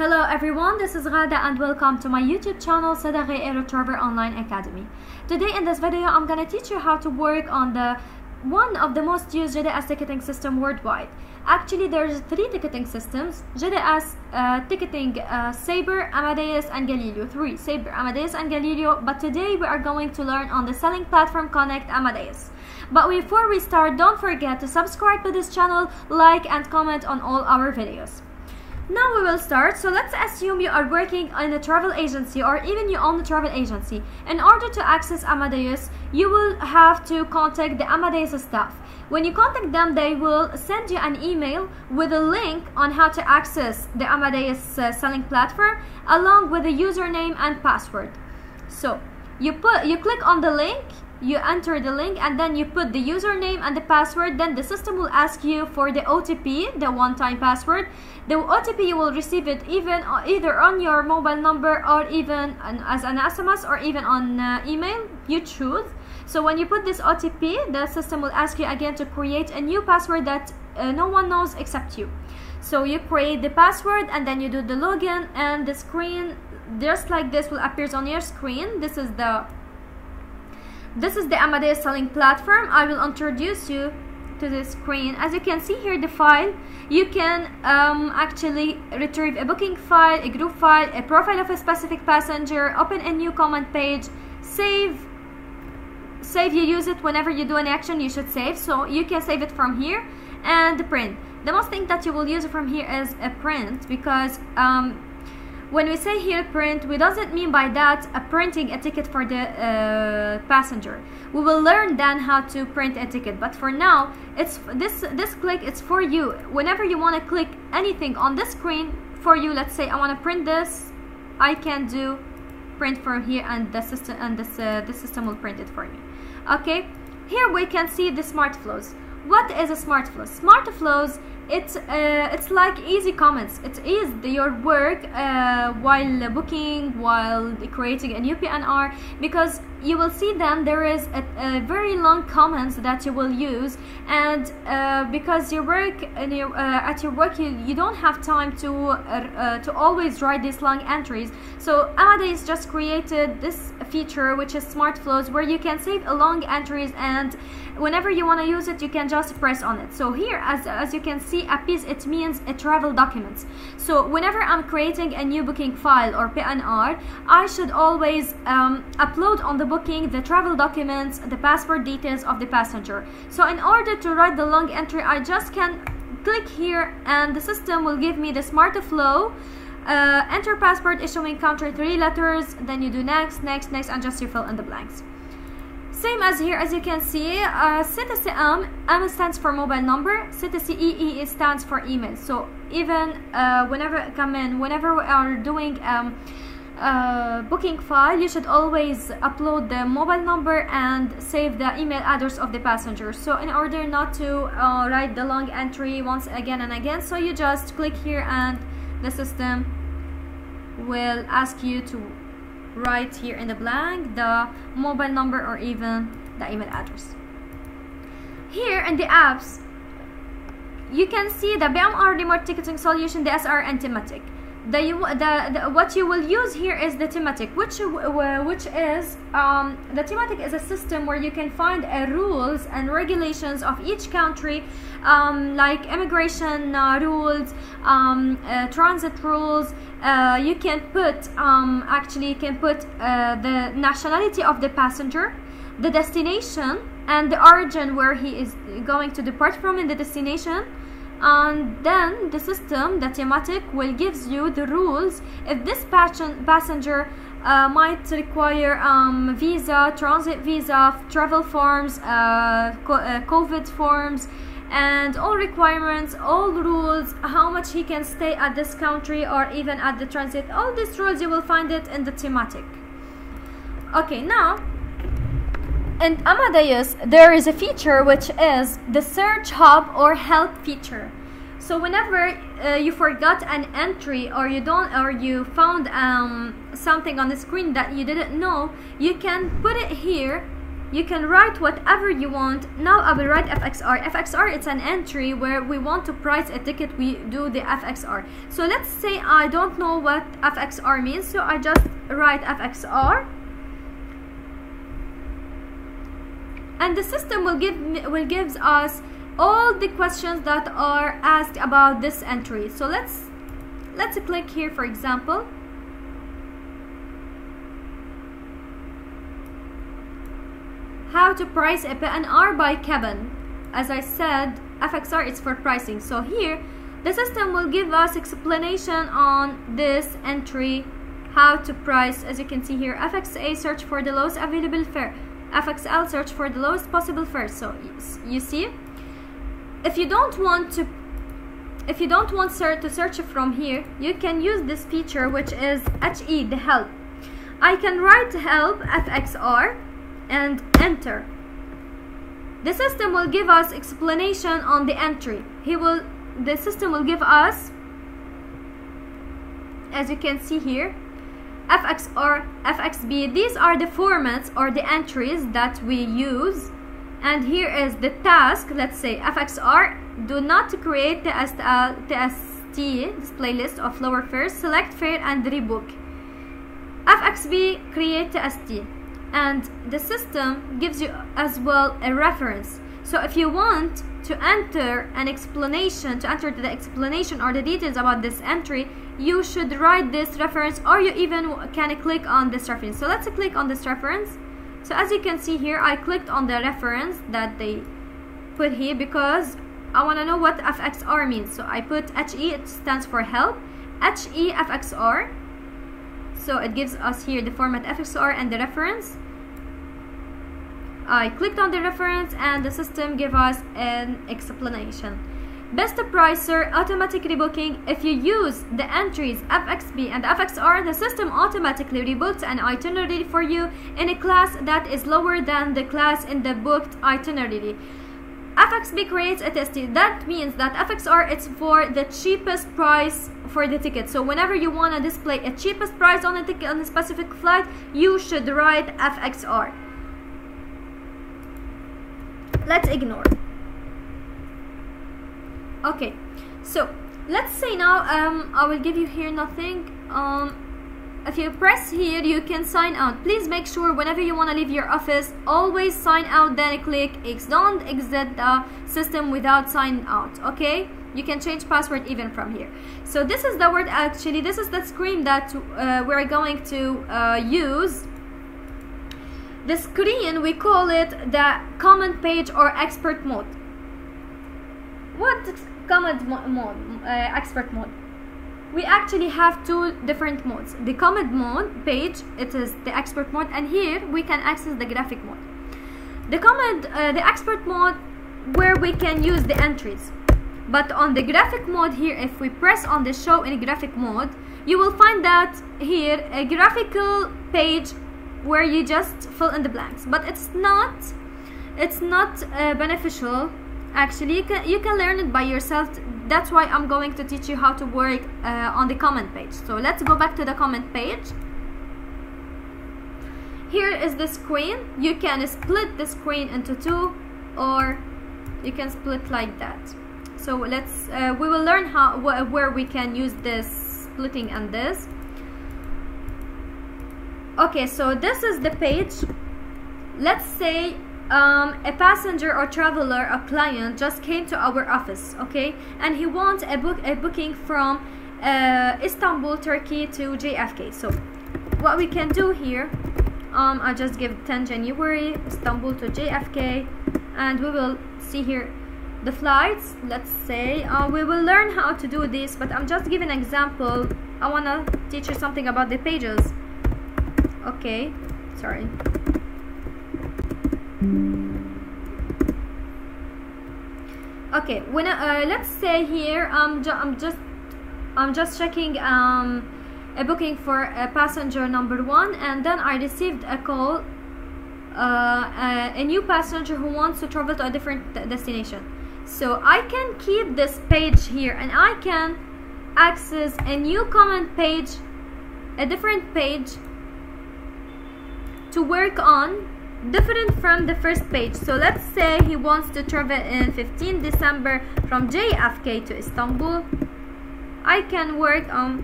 Hello everyone, this is Ghada and welcome to my YouTube channel Sadaghi Aero Travel Online Academy. Today in this video I'm gonna teach you how to work on the one of the most used GDS ticketing system worldwide. Actually there's three ticketing systems, GDS, uh, ticketing uh, Sabre, Amadeus and Galileo. Three, Sabre, Amadeus and Galileo, but today we are going to learn on the selling platform Connect Amadeus. But before we start, don't forget to subscribe to this channel, like and comment on all our videos. Now we will start. So let's assume you are working in a travel agency or even you own a travel agency. In order to access Amadeus, you will have to contact the Amadeus staff. When you contact them, they will send you an email with a link on how to access the Amadeus uh, selling platform along with the username and password. So you put you click on the link you enter the link and then you put the username and the password. Then the system will ask you for the OTP the one-time password. The OTP you will receive it even uh, either on your mobile number or even as an SMS or even on uh, email. You choose. So when you put this OTP the system will ask you again to create a new password that uh, no one knows except you. So you create the password and then you do the login and the screen just like this will appears on your screen. This is the this is the Amadeus selling platform. I will introduce you to the screen. As you can see here, the file, you can um, actually retrieve a booking file, a group file, a profile of a specific passenger, open a new comment page, save, save you use it whenever you do an action, you should save. So you can save it from here and print. The most thing that you will use from here is a print because um, when we say here print, we doesn't mean by that a printing a ticket for the uh, passenger. We will learn then how to print a ticket. But for now, it's this this click it's for you. Whenever you want to click anything on the screen for you, let's say I want to print this, I can do print from here and the system and this uh, the system will print it for me. Okay, here we can see the smart flows. What is a smart flow? Smart flows it's uh, it's like easy comments it is your work uh, while booking while creating a new PNR because you will see then there is a, a very long comments that you will use and uh, because your work your, uh, at your work you, you don't have time to uh, uh, to always write these long entries. So Amadeus just created this feature which is smart flows where you can save a long entries and whenever you want to use it you can just press on it. So here as, as you can see APIS it means a travel documents so whenever I'm creating a new booking file or PNR I should always um, upload on the booking the travel documents the passport details of the passenger. So in order to write the long entry I just can click here and the system will give me the smart flow. Uh, enter passport issuing country three letters then you do next next next and just you fill in the blanks. Same as here, as you can see, uh, CTCM, M stands for mobile number, CTCE stands for email. So even uh, whenever come in, whenever we are doing um, uh, booking file, you should always upload the mobile number and save the email address of the passenger. So in order not to uh, write the long entry once again and again, so you just click here and the system will ask you to write here in the blank the mobile number or even the email address. Here in the apps, you can see the BMR remote ticketing solution, the SR and Timatic. The, the, the, what you will use here is the Timatic, which uh, which is um, the Timatic is a system where you can find uh, rules and regulations of each country, um, like immigration uh, rules, um, uh, transit rules, uh, you can put um, actually you can put uh, the nationality of the passenger the destination and the origin where he is going to depart from in the destination and then the system the Timatic will gives you the rules if this passenger uh, might require um, visa transit visa travel forms uh, uh, covid forms and all requirements, all rules, how much he can stay at this country or even at the transit. All these rules you will find it in the Timatic. Okay, now in Amadeus there is a feature which is the search hub or help feature. So whenever uh, you forgot an entry or you don't or you found um, something on the screen that you didn't know, you can put it here. You can write whatever you want. Now I will write FXR FXR it's an entry where we want to price a ticket we do the FXR so let's say I don't know what FXR means so I just write FXR and the system will give will gives us all the questions that are asked about this entry. So let's let's click here for example. How to price a PNR by cabin as I said FXR is for pricing. So here the system will give us explanation on this entry how to price. As you can see here FXA search for the lowest available fare FXL search for the lowest possible first. So you see if you don't want to if you don't want to search from here you can use this feature which is HE the help. I can write help FXR and enter. The system will give us explanation on the entry. He will the system will give us as you can see here fxr fxb these are the formats or the entries that we use. And here is the task let's say fxr do not create the TST uh, this playlist of lower fares select fare and rebook. Fxb create TST and the system gives you as well a reference. So if you want to enter an explanation to enter the explanation or the details about this entry you should write this reference or you even can click on this reference. So let's click on this reference. So as you can see here I clicked on the reference that they put here because I want to know what FXR means. So I put HE it stands for help. HE FXR so it gives us here the format FXR and the reference. I clicked on the reference and the system gave us an explanation Best Pricer automatic rebooking. If you use the entries FXB and FXR, the system automatically rebooks an itinerary for you in a class that is lower than the class in the booked itinerary. FXB creates a TST. That means that FXR is for the cheapest price for the ticket. So whenever you want to display a cheapest price on a ticket on a specific flight, you should write FXR. Let's ignore okay so let's say now um, I will give you here nothing. Um, if you press here you can sign out. Please make sure whenever you want to leave your office always sign out then click X. Don't exit the system without sign out okay? You can change password even from here. So this is the word actually this is the screen that uh, we're going to uh, use. The screen we call it the comment page or expert mode what comment mode, uh, expert mode. We actually have two different modes. The comment mode page, it is the expert mode, and here we can access the graphic mode. The comment, uh, the expert mode, where we can use the entries. But on the graphic mode here, if we press on the show in graphic mode, you will find that here a graphical page where you just fill in the blanks. But it's not, it's not uh, beneficial actually you can, you can learn it by yourself. That's why I'm going to teach you how to work uh, on the comment page. So let's go back to the comment page. Here is the screen. You can split the screen into two or you can split like that. So let's uh, we will learn how wh where we can use this splitting and this. Okay so this is the page. Let's say um, a passenger or traveler, a client, just came to our office, okay, and he wants a book a booking from uh, Istanbul, Turkey to JFK. So, what we can do here, um, I just give 10 January, Istanbul to JFK, and we will see here the flights. Let's say uh, we will learn how to do this, but I'm just giving an example. I wanna teach you something about the pages. Okay, sorry. Okay when uh, let's say here I'm, ju I'm just I'm just checking um, a booking for a passenger number one and then I received a call uh, a new passenger who wants to travel to a different destination. So I can keep this page here and I can access a new comment page a different page to work on different from the first page. So let's say he wants to travel in 15 December from JFK to Istanbul. I can work on